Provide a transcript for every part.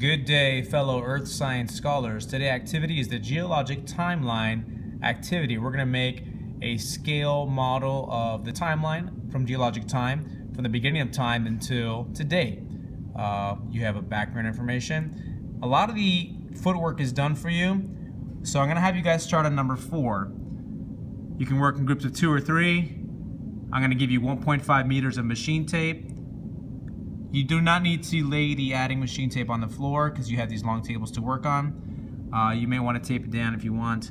Good day, fellow earth science scholars. Today activity is the geologic timeline activity. We're gonna make a scale model of the timeline from geologic time, from the beginning of time until today. Uh, you have a background information. A lot of the footwork is done for you, so I'm gonna have you guys start on number four. You can work in groups of two or three. I'm gonna give you 1.5 meters of machine tape. You do not need to lay the adding machine tape on the floor because you have these long tables to work on. Uh, you may want to tape it down if you want.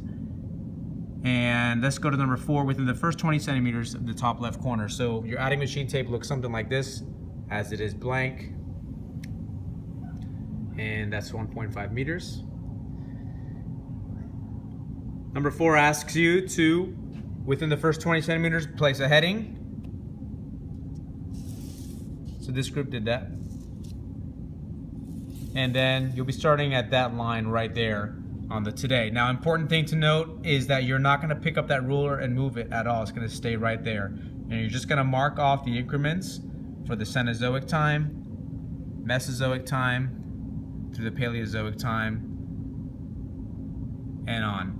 And let's go to number four, within the first 20 centimeters of the top left corner. So your adding machine tape looks something like this, as it is blank. And that's 1.5 meters. Number four asks you to, within the first 20 centimeters, place a heading so this group did that. And then you'll be starting at that line right there on the today. Now, important thing to note is that you're not gonna pick up that ruler and move it at all. It's gonna stay right there. And you're just gonna mark off the increments for the Cenozoic time, Mesozoic time, through the Paleozoic time, and on.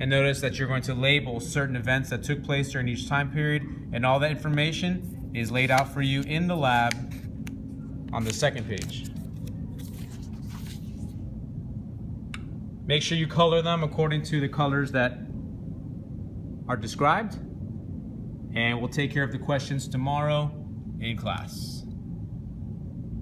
And notice that you're going to label certain events that took place during each time period, and all that information is laid out for you in the lab on the second page. Make sure you color them according to the colors that are described. And we'll take care of the questions tomorrow in class.